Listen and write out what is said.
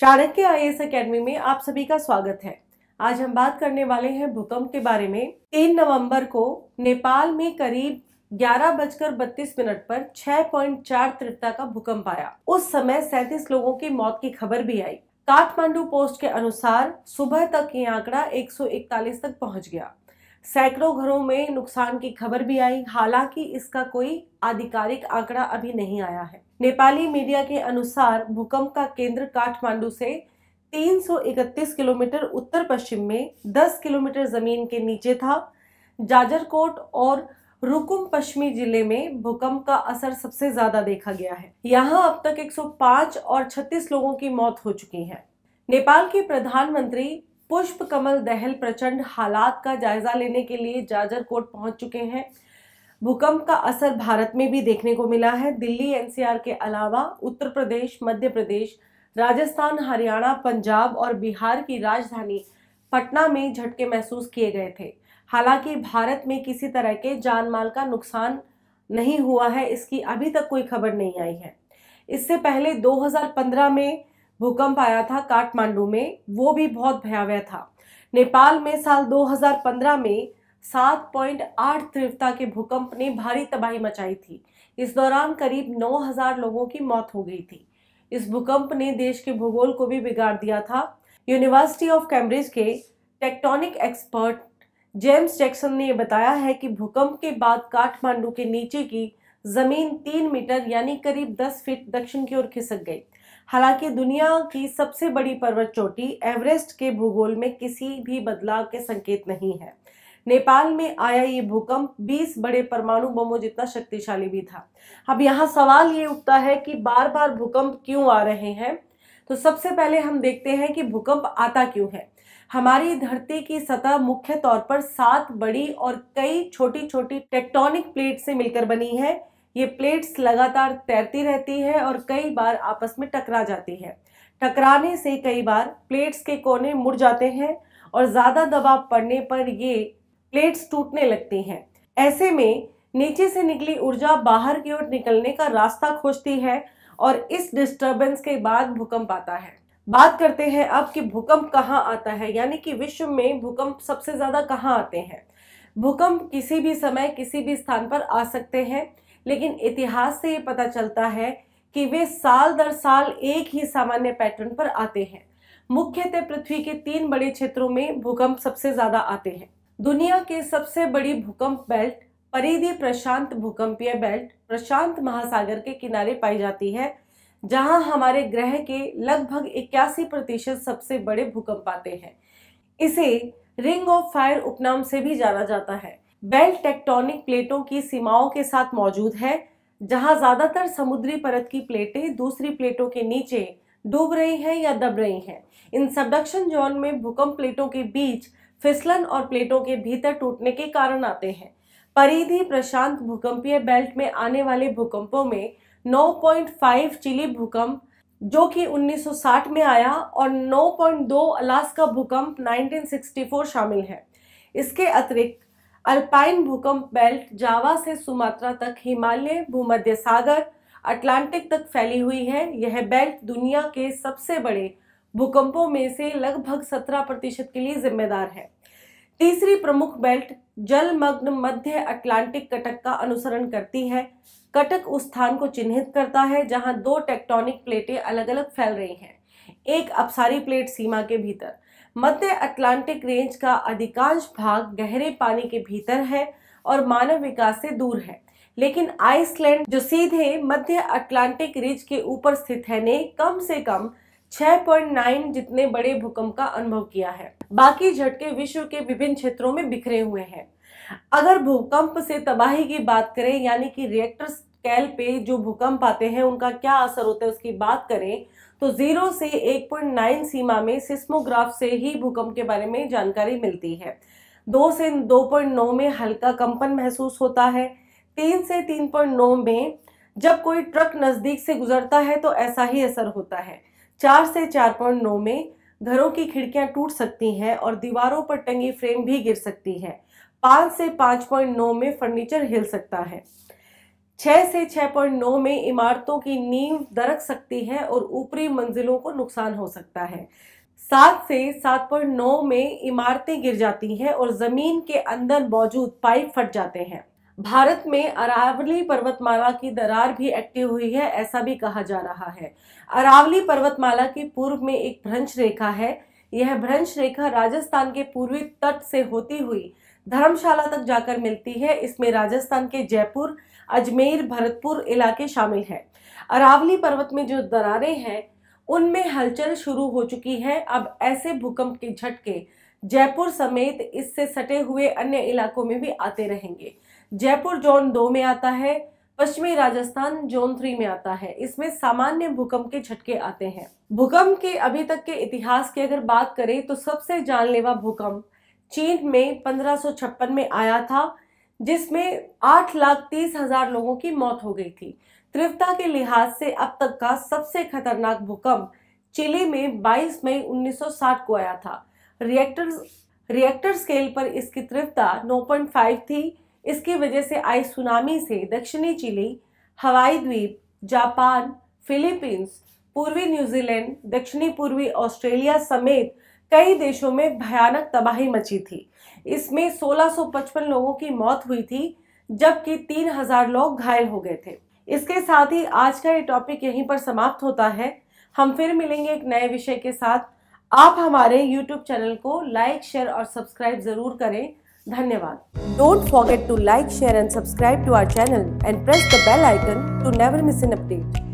Chanakya I S academy में आप सभी का स्वागत है। आज हम बात करने वाले हैं भूकंप के बारे में। तीन नवंबर को नेपाल में करीब ग्यारह बजकर बत्तीस मिनट पर 6.4 तीव्रता का भूकंप आया। उस समय सैतीस लोगों की मौत की खबर भी आई। काठमांडू पोस्ट के अनुसार सुबह तक ये आंकड़ा 141 तक पहुँच गया। सैकड़ों घरों में नुकसान की खबर भी आई। हालाँकि इसका कोई आधिकारिक आंकड़ा अभी नहीं आया है। नेपाली मीडिया के अनुसार भूकंप का केंद्र काठमांडू से 331 किलोमीटर उत्तर पश्चिम में 10 किलोमीटर ज़मीन के नीचे था। जाजरकोट और रुकुम पश्चिमी ज़िले में भूकंप का असर सबसे ज़्यादा देखा गया है। यहाँ अब तक 105 और 36 लोगों की मौत हो चुकी है। नेपाल के प्रधानमंत्री पुष्प कमल दहल प्रचंड हालात का जायजा लेने के लिए जाजरकोट पहुँच चुके हैं। भूकंप का असर भारत में भी देखने को मिला है। दिल्ली एनसीआर के अलावा उत्तर प्रदेश, मध्य प्रदेश, राजस्थान, हरियाणा, पंजाब और बिहार की राजधानी पटना में झटके महसूस किए गए थे। हालाँकि भारत में किसी तरह के जान माल का नुकसान नहीं हुआ है, इसकी अभी तक कोई खबर नहीं आई है। इससे पहले 2015 में भूकंप आया था काठमांडू में, वो भी बहुत भयावह था। नेपाल में साल 2015 में 7.8 तीव्रता के भूकंप ने भारी तबाही मचाई थी। इस दौरान करीब 9000 लोगों की मौत हो गई थी। इस भूकंप ने देश के भूगोल को भी बिगाड़ दिया था। यूनिवर्सिटी ऑफ़ कैम्ब्रिज के टेक्टोनिक एक्सपर्ट जेम्स जैक्सन ने बताया है कि भूकंप के बाद काठमांडू के नीचे की ज़मीन तीन मीटर यानी करीब 10 फीट दक्षिण की ओर खिसक गई। हालाँकि दुनिया की सबसे बड़ी पर्वत चोटी एवरेस्ट के भूगोल में किसी भी बदलाव के संकेत नहीं है। नेपाल में आया ये भूकंप 20 बड़े परमाणु बमों जितना शक्तिशाली भी था। अब यहाँ सवाल ये उठता है कि बार बार भूकंप क्यों आ रहे हैं? तो सबसे पहले हम देखते हैं कि भूकंप आता क्यों है। हमारी धरती की सतह मुख्य तौर पर सात बड़ी और कई छोटी छोटी टेक्टोनिक प्लेट से मिलकर बनी है। ये प्लेट्स लगातार तैरती रहती है और कई बार आपस में टकरा जाती है। टकराने से कई बार प्लेट्स के कोने मुड़ जाते हैं और ज़्यादा दबाव पड़ने पर ये प्लेट्स टूटने लगती हैं। ऐसे में नीचे से निकली ऊर्जा बाहर की ओर निकलने का रास्ता खोजती है और इस डिस्टरबेंस के बाद भूकंप आता है। बात करते हैं अब कि भूकंप कहाँ आता है, यानी कि विश्व में भूकंप सबसे ज़्यादा कहाँ आते हैं। भूकंप किसी भी समय किसी भी स्थान पर आ सकते हैं, लेकिन इतिहास से ये पता चलता है कि वे साल दर साल एक ही सामान्य पैटर्न पर आते हैं। मुख्यतः पृथ्वी के तीन बड़े क्षेत्रों में भूकंप सबसे ज़्यादा आते हैं। दुनिया के सबसे बड़ी भूकंप बेल्ट, परिधि प्रशांत भूकंपीय बेल्ट, प्रशांत महासागर के किनारे पाई जाती है, जहाँ हमारे ग्रह के लगभग इक्यासी प्रतिशत सबसे बड़े भूकंप आते हैं। इसे रिंग ऑफ़ फायर उपनाम से भी जाना जाता है। बेल्ट टेक्टोनिक प्लेटों की सीमाओं के साथ मौजूद है, जहाँ ज़्यादातर समुद्री परत की प्लेटें दूसरी प्लेटों के नीचे डूब रही हैं या दब रही हैं। इन सबडक्शन जोन में भूकंप प्लेटों के बीच फिसलन और प्लेटों के भीतर टूटने के कारण आते हैं। परिधि प्रशांत भूकंपीय बेल्ट में आने वाले भूकंपों में 9.5 चिली भूकंप, जो कि 1960 में आया, और 9.2 अलास्का भूकंप 1964 शामिल है। इसके अतिरिक्त अल्पाइन भूकंप बेल्ट जावा से सुमात्रा तक हिमालय भूमध्य सागर अटलांटिक तक फैली हुई है। यह बेल्ट दुनिया के सबसे बड़े भूकंपों में से लगभग 17 प्रतिशत के लिए जिम्मेदार है। तीसरी प्रमुख बेल्ट जलमग्न मध्य अटलांटिक कटक का अनुसरण करती है। कटक उस स्थान को चिन्हित करता है जहाँ दो टेक्टोनिक प्लेटें अलग अलग फैल रही हैं, एक अपसारी प्लेट सीमा के भीतर। मध्य अटलांटिक रेंज का अधिकांश भाग गहरे पानी के भीतर है और मानव विकास से दूर है, लेकिन आइसलैंड, जो सीधे मध्य अटलांटिक रिज के ऊपर स्थित है, ने कम से कम 6.9 जितने बड़े भूकंप का अनुभव किया है। बाकी झटके विश्व के विभिन्न क्षेत्रों में बिखरे हुए हैं। अगर भूकंप से तबाही की बात करें, यानी कि रिएक्टर स्केल पे जो भूकंप आते हैं, उनका क्या असर होता है उसकी बात करें तो ज़ीरो से 1.9 सीमा में सिस्मोग्राफ से ही भूकंप के बारे में जानकारी मिलती है। दो से 2.9 में हल्का कंपन महसूस होता है। तीन से 3.9 में जब कोई ट्रक नज़दीक से गुजरता है तो ऐसा ही असर होता है। चार से चार पॉइंट नौ में घरों की खिड़कियाँ टूट सकती हैं और दीवारों पर टंगी फ्रेम भी गिर सकती है। पाँच से पाँच पॉइंट नौ में फर्नीचर हिल सकता है। छः से 6.9 में इमारतों की नींव दरक सकती है और ऊपरी मंजिलों को नुकसान हो सकता है। सात से 7.9 में इमारतें गिर जाती हैं और ज़मीन के अंदर मौजूद पाइप फट जाते हैं। भारत में अरावली पर्वतमाला की दरार भी एक्टिव हुई है, ऐसा भी कहा जा रहा है। अरावली पर्वतमाला की पूर्व में एक भ्रंश रेखा है। यह भ्रंश रेखा राजस्थान के पूर्वी तट से होती हुई धर्मशाला तक जाकर मिलती है। इसमें राजस्थान के जयपुर, अजमेर, भरतपुर इलाके शामिल है। अरावली पर्वत में जो दरारें हैं, उनमें हलचल शुरू हो चुकी है। अब ऐसे भूकंप के झटके जयपुर समेत इससे सटे हुए अन्य इलाकों में भी आते रहेंगे। जयपुर जोन दो में आता है, पश्चिमी राजस्थान जोन थ्री में आता है। इसमें सामान्य भूकंप के झटके आते हैं। भूकंप के अभी तक के इतिहास की अगर बात करें तो सबसे जानलेवा भूकंप चीन में पंद्रह में आया था, जिसमें आठ लाख तीस हज़ार लोगों की मौत हो गई थी। तीव्रता के लिहाज से अब तक का सबसे खतरनाक भूकंप चिली में 22 मई 1960 को आया था। रिएक्टर रिएक्टर स्केल पर इसकी तीव्रता 9.5 थी इसकी वजह से आई सुनामी से दक्षिणी चिली, हवाई द्वीप, जापान, फिलीपींस, पूर्वी न्यूजीलैंड दक्षिणी पूर्वी ऑस्ट्रेलिया समेत कई देशों में भयानक तबाही मची थी। इसमें 1655 लोगों की मौत हुई थी, जबकि 3000 लोग घायल हो गए थे। इसके साथ ही आज का ये टॉपिक यहीं पर समाप्त होता है। हम फिर मिलेंगे एक नए विषय के साथ। आप हमारे YouTube चैनल को लाइक शेयर और सब्सक्राइब ज़रूर करें। धन्यवाद। Don't forget to like share and subscribe to our channel and press the bell icon to never miss an update